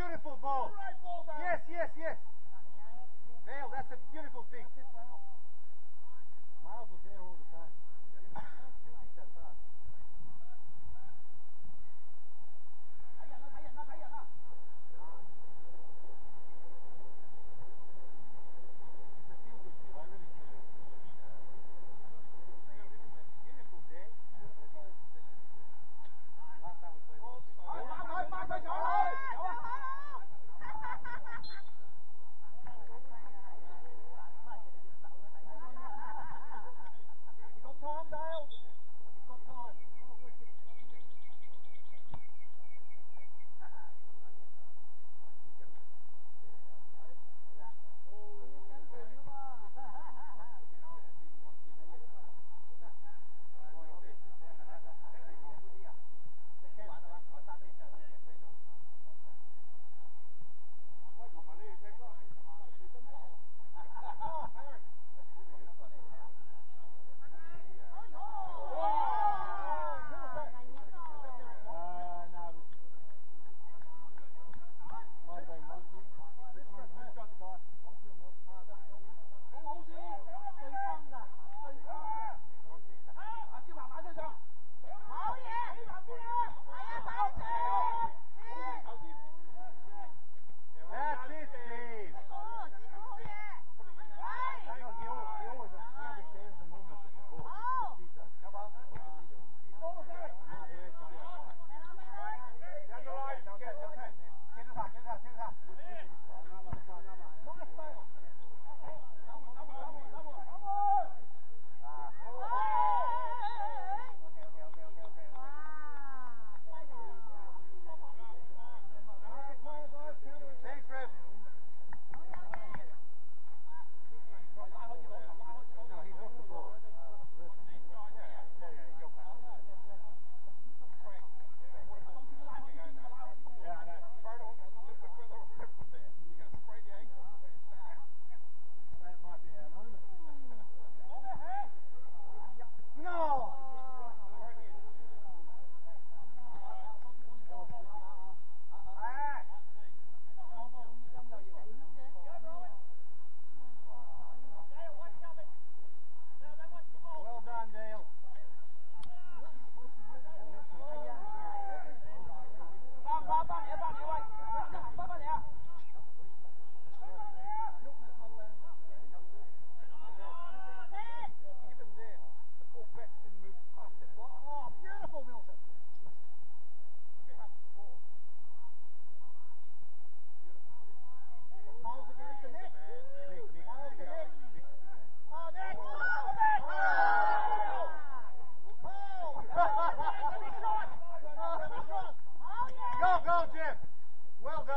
beautiful ball. Right ball yes, yes, yes. Dale, that's a beautiful thing. Miles was there all the time.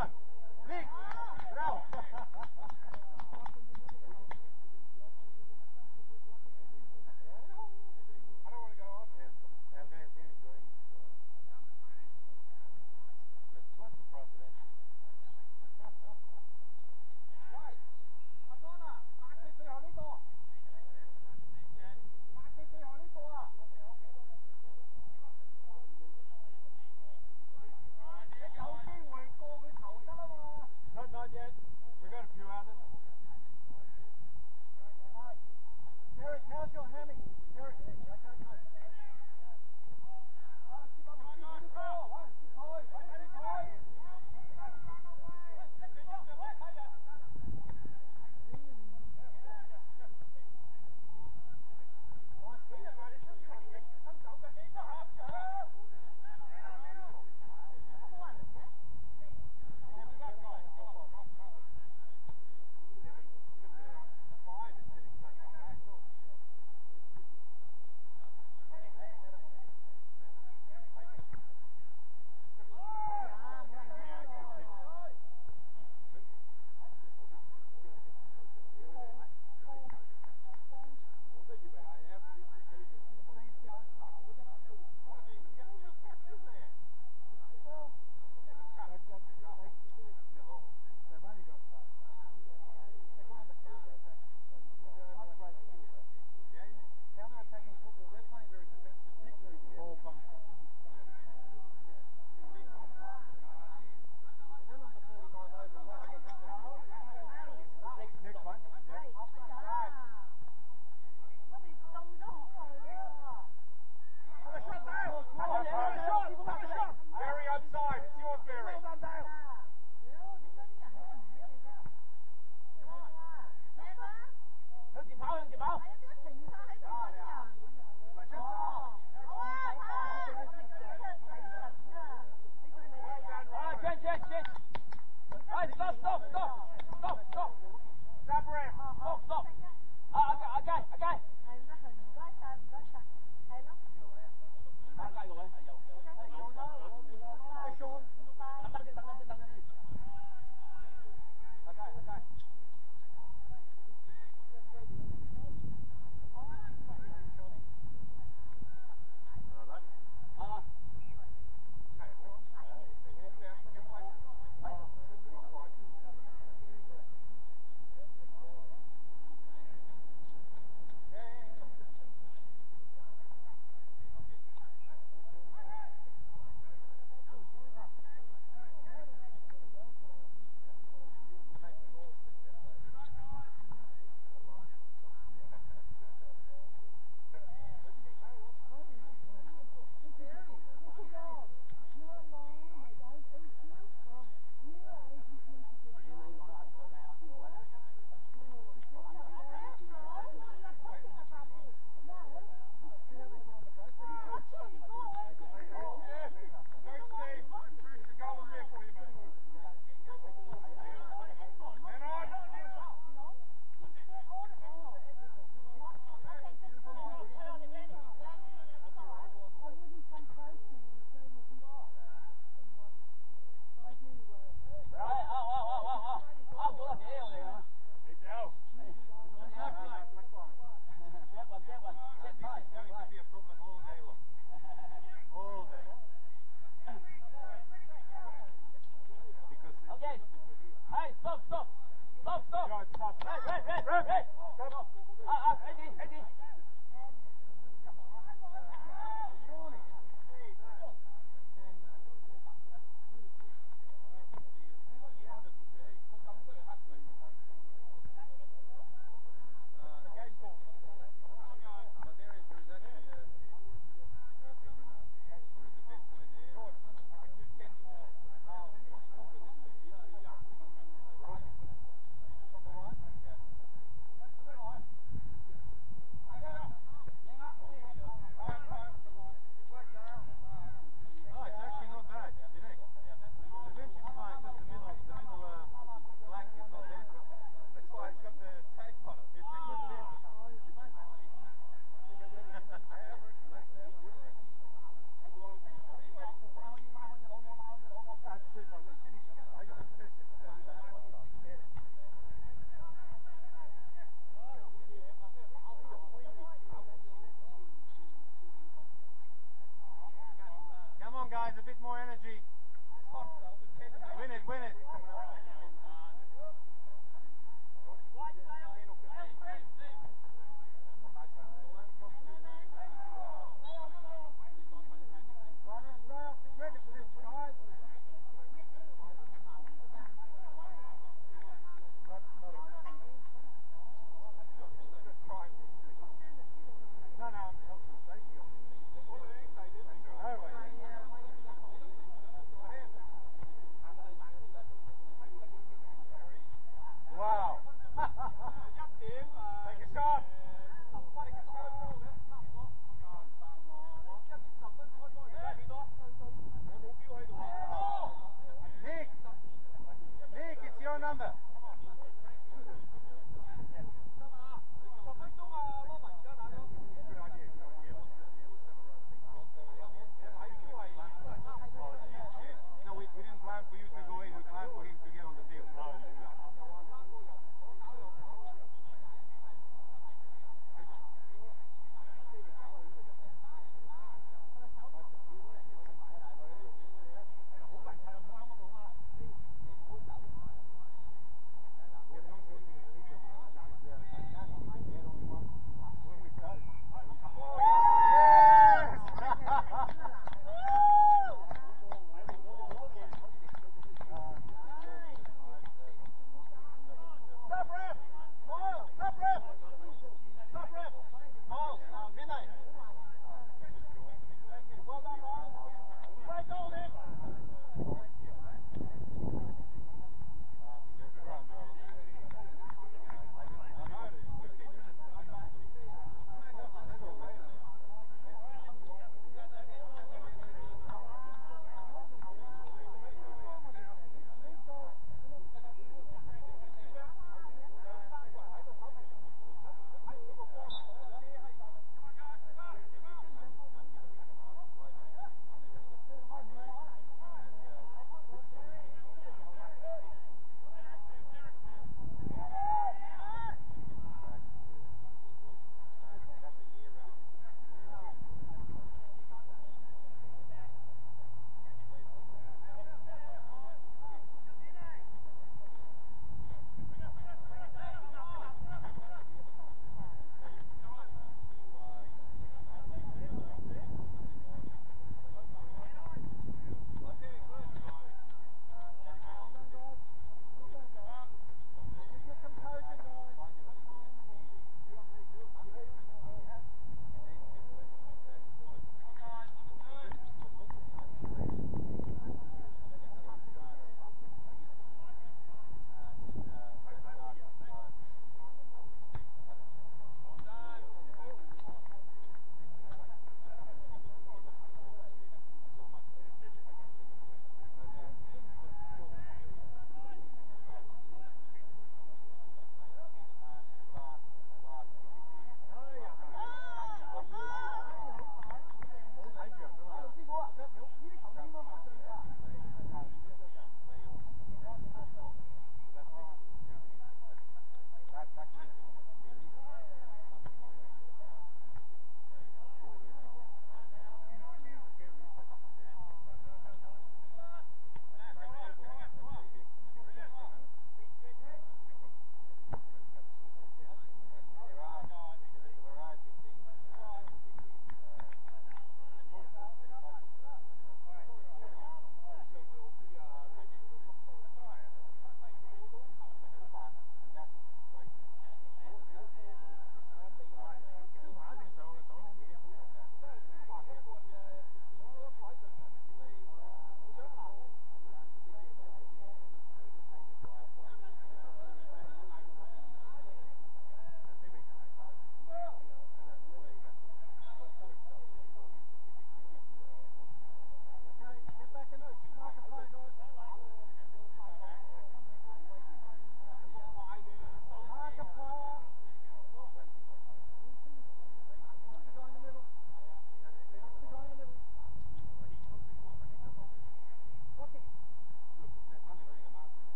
Lick! Grau!